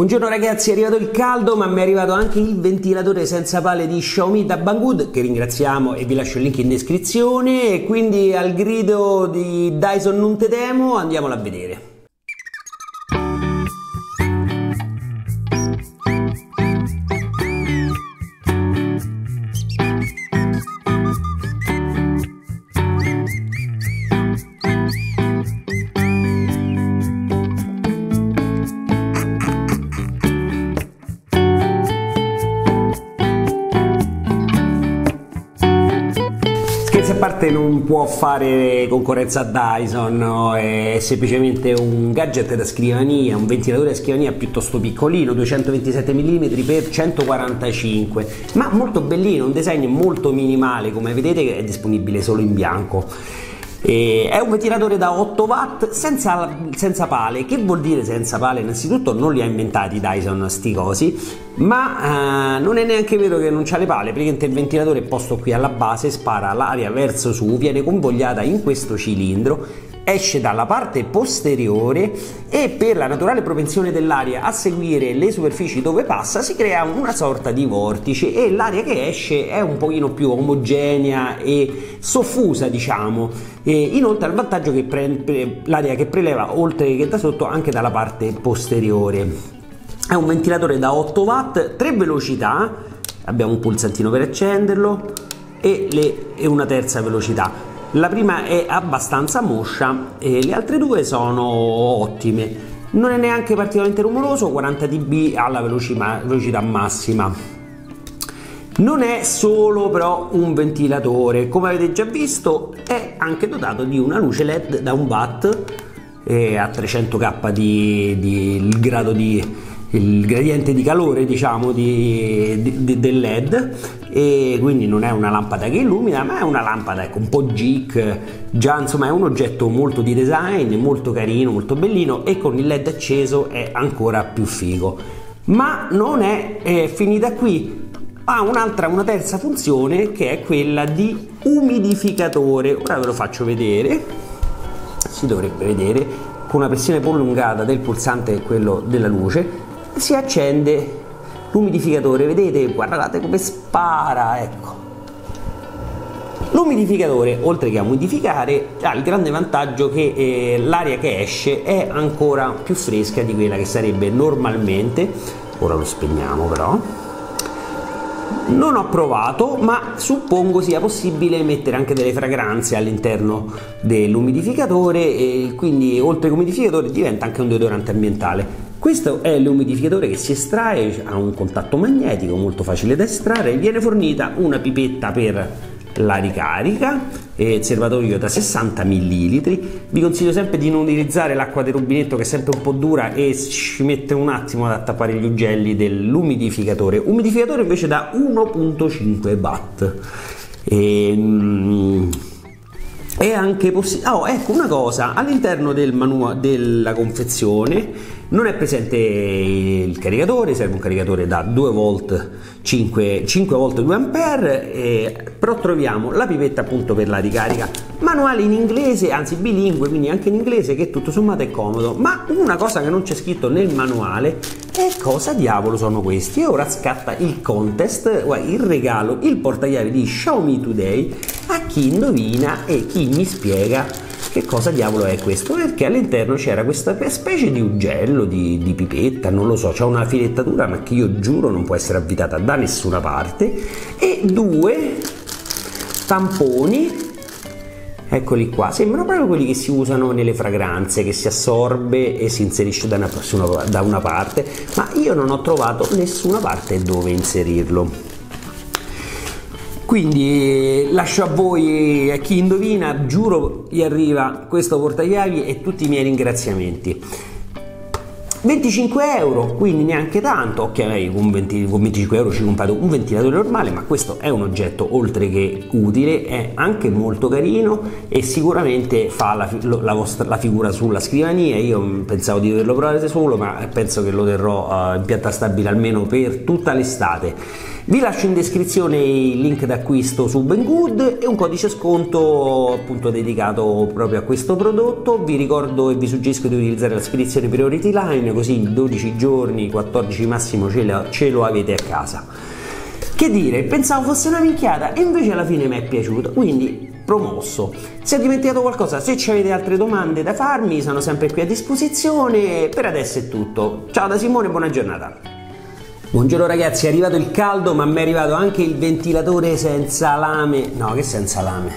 Buongiorno ragazzi, è arrivato il caldo ma mi è arrivato anche il ventilatore senza pale di Xiaomi da Banggood che ringraziamo e vi lascio il link in descrizione e quindi al grido di Dyson non te temo andiamolo a vedere. Parte non può fare concorrenza a Dyson, no? è semplicemente un gadget da scrivania, un ventilatore da scrivania piuttosto piccolino, 227 mm x 145, ma molto bellino, un design molto minimale, come vedete è disponibile solo in bianco. E è un ventilatore da 8 watt senza, senza, pale. Che vuol dire senza pale? Innanzitutto non li ha inventati Dyson sti cosi, ma eh, non è neanche vero che non c'ha le pale. Praticamente il ventilatore è posto qui alla base, spara l'aria verso su, viene convogliata in questo cilindro esce dalla parte posteriore e per la naturale propensione dell'aria a seguire le superfici dove passa si crea una sorta di vortice e l'aria che esce è un pochino più omogenea e soffusa diciamo e inoltre ha il vantaggio che pre- l'aria che preleva oltre che da sotto anche dalla parte posteriore è un ventilatore da 8 watt 3 velocità abbiamo un pulsantino per accenderlo e, le, e una terza velocità la prima è abbastanza moscia e le altre due sono ottime. Non è neanche particolarmente rumoroso, 40 dB alla velocità massima. Non è solo però un ventilatore, come avete già visto è anche dotato di una luce LED da un watt a 300k di, di grado di il gradiente di calore diciamo di, di, del led e quindi non è una lampada che illumina ma è una lampada ecco, un po' geek. Già insomma è un oggetto molto di design molto carino molto bellino e con il led acceso è ancora più figo. Ma non è, è finita qui. Ha un'altra una terza funzione che è quella di umidificatore. Ora ve lo faccio vedere. Si dovrebbe vedere con una pressione prolungata del pulsante quello della luce si accende l'umidificatore. Vedete guardate come spara ecco. L'umidificatore oltre che a umidificare ha il grande vantaggio che eh, l'aria che esce è ancora più fresca di quella che sarebbe normalmente. Ora lo spegniamo però. Non ho provato ma suppongo sia possibile mettere anche delle fragranze all'interno dell'umidificatore e quindi oltre che umidificatore diventa anche un deodorante ambientale questo è l'umidificatore che si estrae, ha un contatto magnetico molto facile da estrarre, viene fornita una pipetta per la ricarica e serbatoio da 60 ml. Vi consiglio sempre di non utilizzare l'acqua del rubinetto che è sempre un po' dura e ci mette un attimo ad attappare gli ugelli dell'umidificatore. Umidificatore invece da 1.5 watt. E, mm, anche possibile. Oh, ecco una cosa: all'interno del manuale della confezione non è presente il caricatore, serve un caricatore da 2 volt 5, 5 volt 2 ampere, eh, però troviamo la pipetta appunto per la ricarica. Manuale in inglese, anzi bilingue, quindi anche in inglese che tutto sommato è comodo. Ma una cosa che non c'è scritto nel manuale è cosa diavolo sono questi. E ora scatta il contest, il regalo, il portachiavi di Xiaomi Today a chi indovina e chi mi spiega che cosa diavolo è questo? Perché all'interno c'era questa specie di ugello, di, di pipetta, non lo so, c'è una filettatura ma che io giuro non può essere avvitata da nessuna parte e due tamponi eccoli qua sembrano proprio quelli che si usano nelle fragranze che si assorbe e si inserisce da una, da una parte ma io non ho trovato nessuna parte dove inserirlo quindi lascio a voi a chi indovina, giuro gli arriva questo portachiavi e tutti i miei ringraziamenti. 25 euro, quindi neanche tanto, ok, con, 20, con 25 euro ci comprate un ventilatore normale, ma questo è un oggetto oltre che utile, è anche molto carino e sicuramente fa la, la, vostra, la figura sulla scrivania, io pensavo di doverlo provare solo, ma penso che lo terrò uh, in pianta stabile almeno per tutta l'estate. Vi lascio in descrizione il link d'acquisto su Banggood e un codice sconto appunto dedicato proprio a questo prodotto. Vi ricordo e vi suggerisco di utilizzare la spedizione Priority Line, così in 12 giorni, 14 massimo ce, la, ce lo avete a casa. Che dire, pensavo fosse una minchiata e invece alla fine mi è piaciuto, quindi promosso. Se ho dimenticato qualcosa, se avete altre domande da farmi, sono sempre qui a disposizione. Per adesso è tutto. Ciao da Simone, buona giornata. Buongiorno ragazzi, è arrivato il caldo ma mi è arrivato anche il ventilatore senza lame, no che senza lame,